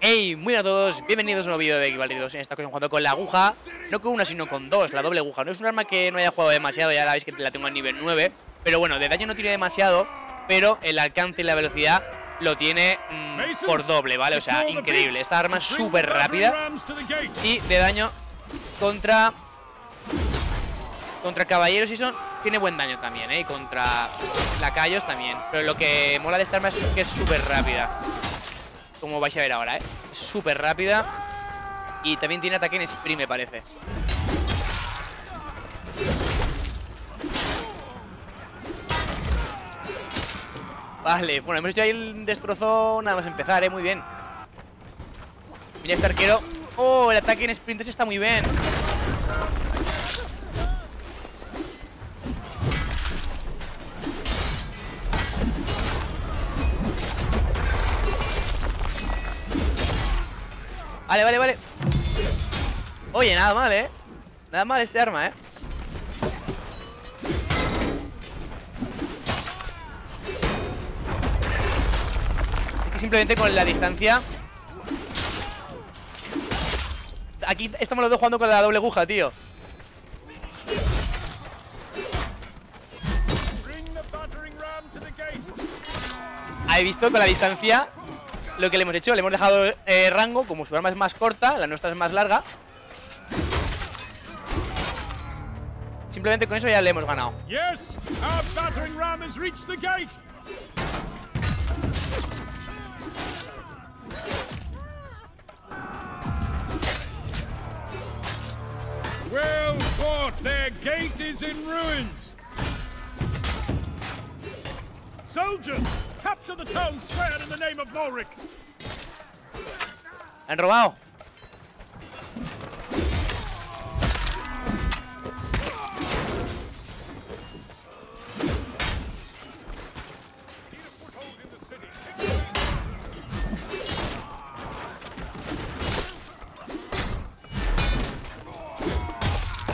Hey, muy a todos, bienvenidos a un nuevo vídeo de Equivalent 2 En esta ocasión jugando con la aguja, no con una sino con dos, la doble aguja. No es un arma que no haya jugado demasiado, ya la veis que la tengo a nivel 9 Pero bueno, de daño no tiene demasiado, pero el alcance y la velocidad lo tiene mm, por doble, ¿vale? O sea, increíble, esta arma es súper rápida Y de daño contra... Contra caballeros y son... Tiene buen daño también, ¿eh? Y contra lacayos también. Pero lo que mola de esta arma es que es súper rápida como vais a ver ahora, ¿eh? Súper rápida. Y también tiene ataque en sprint, me parece. Vale, bueno, hemos hecho ahí el destrozo Nada más empezar, ¿eh? Muy bien. Mira este arquero. Oh, el ataque en sprint está muy bien Vale, vale, vale Oye, nada mal, ¿eh? Nada mal este arma, ¿eh? Simplemente con la distancia Aquí estamos los dos jugando con la doble aguja, tío He visto con la distancia lo que le hemos hecho. Le hemos dejado eh, rango, como su arma es más corta, la nuestra es más larga. Simplemente con eso ya le hemos ganado. Yes, our battering ram has reached the gate. Well fought, their gate is in ruins. Soldiers, capture the town square in the name of Volric. Han robado.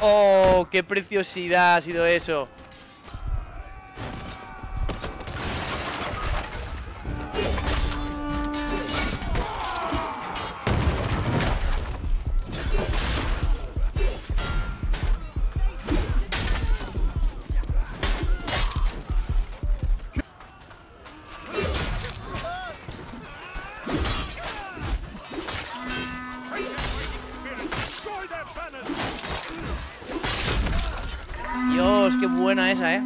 Oh, qué preciosidad ha sido eso. Dios, qué buena esa, ¿eh?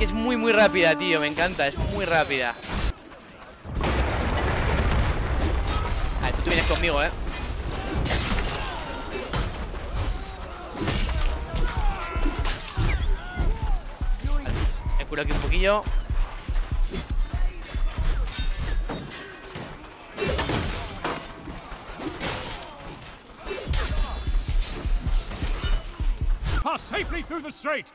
Es es muy, muy rápida, tío. Me encanta, es muy rápida. A ver, tú vienes conmigo, ¿eh? Aquí un poquillo. Pass safely through the strait.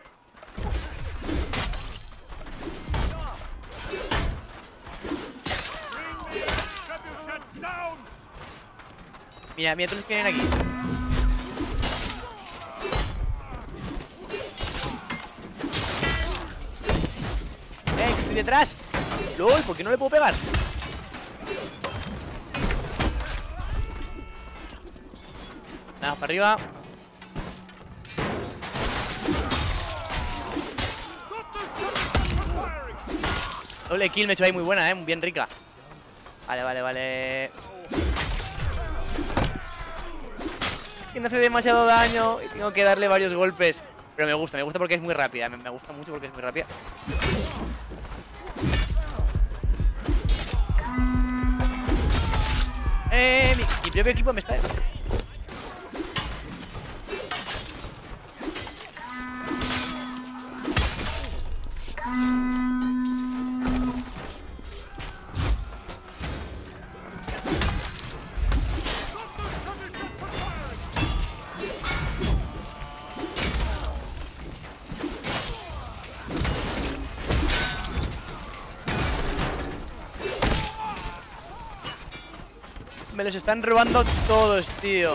Mira, mira todos vienen aquí. Detrás. LOL, ¿por qué no le puedo pegar? Nada, para arriba. Doble kill me he hecho ahí muy buena, eh. Bien rica. Vale, vale, vale. Es que no hace demasiado daño y tengo que darle varios golpes. Pero me gusta, me gusta porque es muy rápida. Me gusta mucho porque es muy rápida. Mi, propio equipo me está... Me los están robando todos, tío.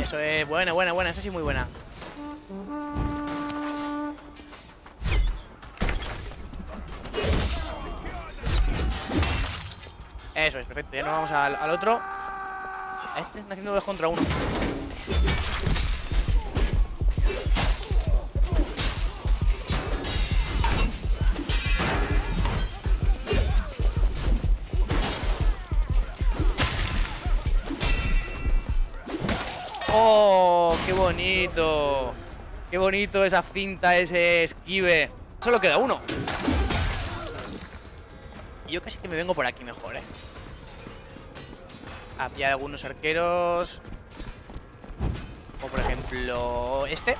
Eso es buena, buena, buena. Esa sí muy buena. Eso es, perfecto. Ya nos vamos al, al otro. A este están haciendo dos contra uno. ¡Oh! ¡Qué bonito! ¡Qué bonito esa cinta, ese esquive! Solo queda uno. Yo casi que me vengo por aquí mejor, ¿eh? A pillar algunos arqueros. Como por ejemplo este.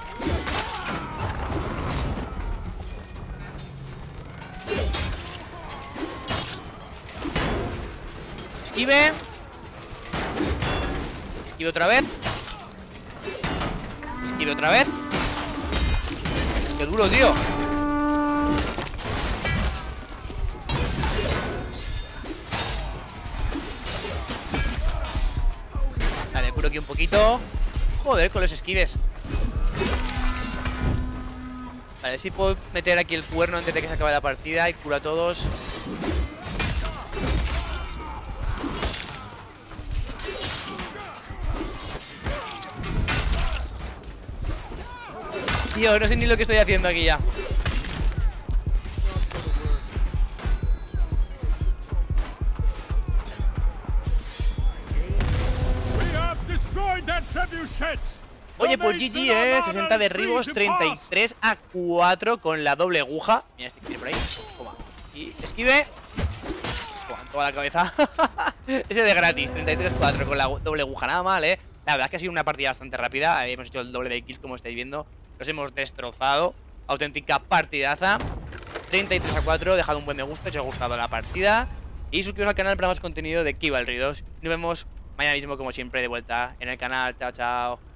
Esquive. Esquive otra vez. Esquive otra vez. Qué duro, tío. Un poquito. Joder, con los esquives. Vale, si puedo meter aquí el cuerno antes de que se acabe la partida y curo a todos. Tío, no sé ni lo que estoy haciendo aquí ya. Oye, pues GG, eh. of 60 honor de is free Ribos, to 33 a 4 con la doble aguja. Mira este kill por ahí. Toma. Y esquive. Toma, toda la cabeza. Ese de gratis, 33-4 con la doble aguja. Nada mal, eh. La verdad es que ha sido una partida bastante rápida. Eh, Hemos hecho el doble de kills, como estáis viendo. Los hemos destrozado. Auténtica partidaza. 33 a 4. Dejad un buen me gusta si os ha gustado la partida. Y suscribiros al canal para más contenido de Kivalry 2. Nos vemos mañana mismo, como siempre, de vuelta en el canal. Chao, chao.